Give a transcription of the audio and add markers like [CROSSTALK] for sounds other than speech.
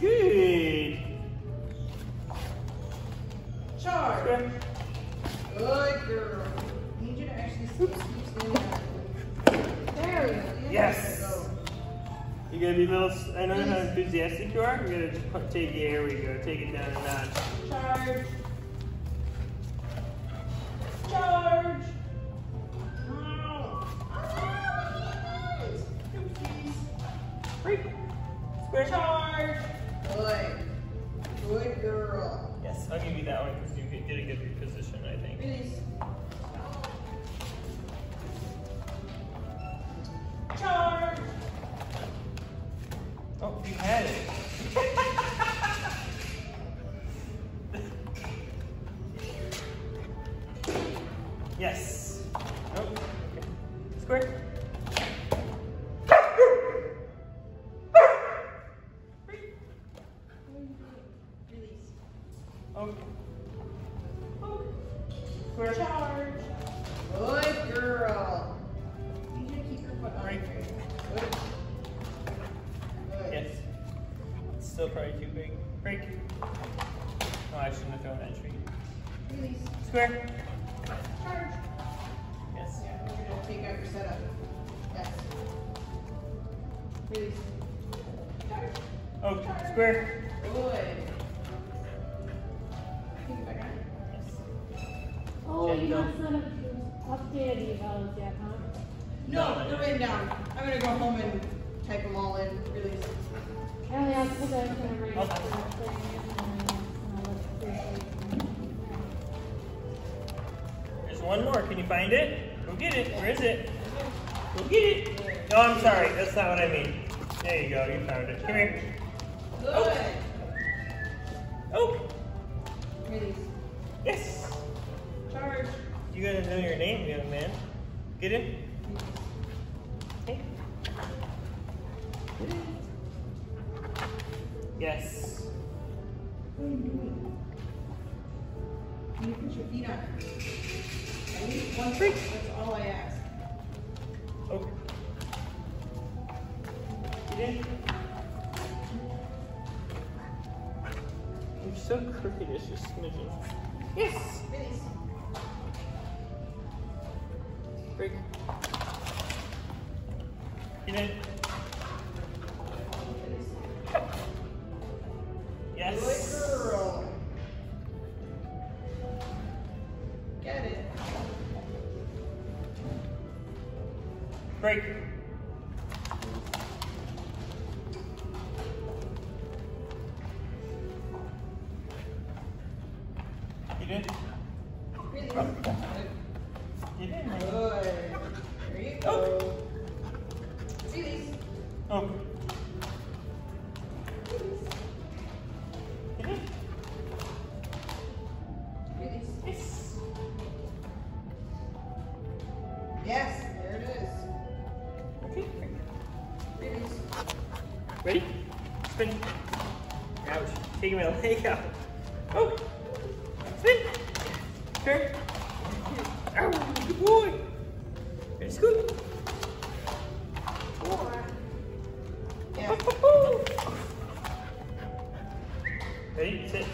Good. Charge. Good girl. Need you to actually keep. There we go. Yes. Go. You gotta be a little, I know how enthusiastic you are. You gotta put- take, there we go, take it down a notch. Charge. Charge. Oh. Break. Square. Charge. Good. Good girl. Yes, I'll give you that one because you did a good reposition, I think. Release. Charge. Oh, you had it. [LAUGHS] yes. Oh, okay. Square. Okay. Square. Charge. Good girl. Need you to keep your foot on Break. it. Good. Good. Yes. It's still probably too big. Break. Oh, I shouldn't have thrown that tree. Release. Square. Charge. Yes. Yeah, you're gonna take out your setup. Yes. Release. Charge. Oh, square. Good. Oh, you Gentle. must not updated the evals yet, huh? No, they're written down. I'm gonna go home and type them all in. Release. Oh, yeah, because I was gonna write Okay. the thing and then I'll look briefly. There's one more. Can you find it? Go get it. Where is it? Go get it. No, I'm sorry. That's not what I mean. There you go. You found it. Come here. Good. Oh, your name, young man. Get in. Okay. Get in. Yes. What are you doing? Can you put your feet on? At least one foot. That's all I ask. Okay. Get in. You're so crooked, it's just smidgen. Yes! Release. Break. Get in. Yes. Good girl. Get it. Break. Get in. Release. Good. There you go. Oh. Get in. Release. Yes. Yes, there it is. Okay. Release. Ready? Spin. Ouch. Taking my leg out. Oh. Spin. Turn. Ow. Boy. Very good. Four. [LAUGHS] Yeah. Eight, six.